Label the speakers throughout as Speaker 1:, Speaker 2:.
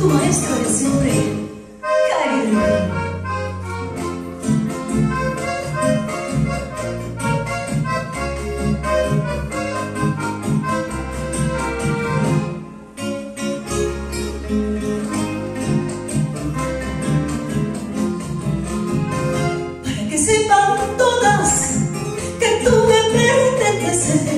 Speaker 1: tu maestro de siempre, Cari Para que sepan todas que tú me pretendes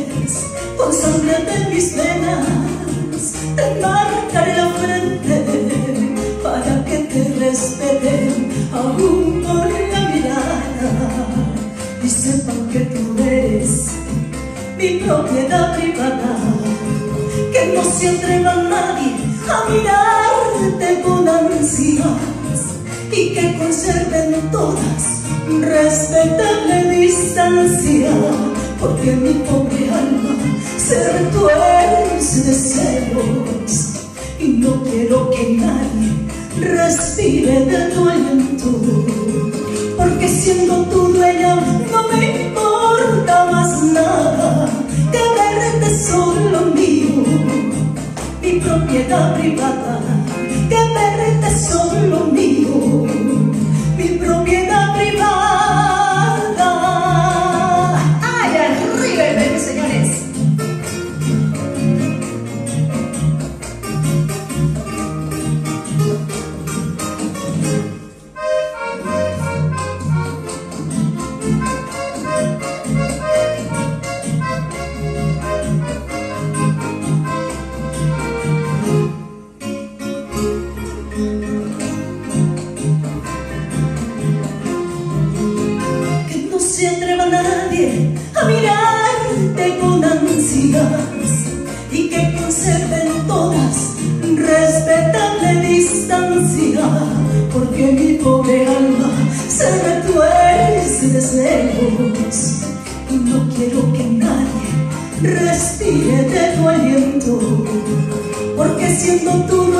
Speaker 1: sepan que tú eres mi propiedad privada, que no se atreva nadie a mirarte con ansias y que conserven todas respetable distancia, porque mi pobre alma se retuerce de celos y no quiero que nadie respire de tu aliento, porque siendo tu dueña no me importa más nada, que verte solo a mirarte con ansias y que conserven todas respetable distancia, porque mi pobre alma se retuerce de celos y no quiero que nadie respire de tu aliento, porque siendo tu